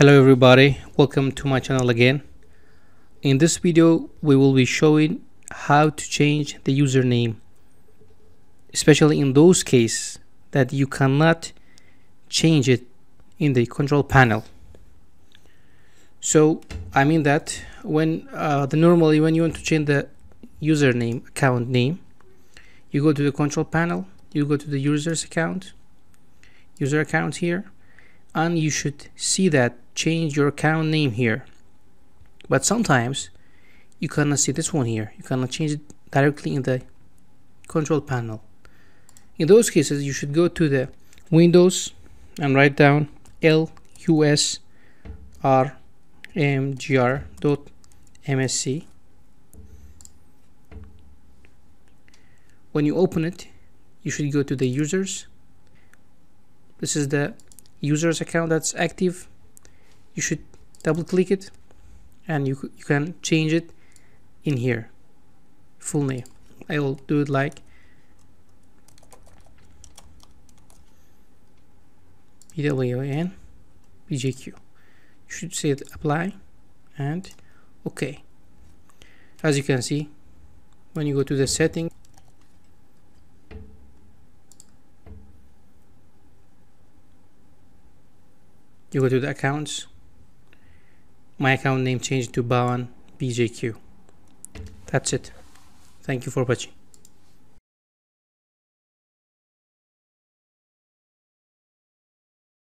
hello everybody. Welcome to my channel again. In this video we will be showing how to change the username especially in those cases that you cannot change it in the control panel. So I mean that when uh, the normally when you want to change the username account name you go to the control panel you go to the users account user account here and you should see that change your account name here. But sometimes you cannot see this one here. You cannot change it directly in the control panel. In those cases you should go to the windows and write down lusrmgr.msc when you open it you should go to the users. This is the users account that's active you should double click it and you, you can change it in here. Full name. I will do it like BWN BJQ you should say apply and OK as you can see when you go to the setting you go to the accounts. My account name changed to Bawan BJQ that's it. Thank you for watching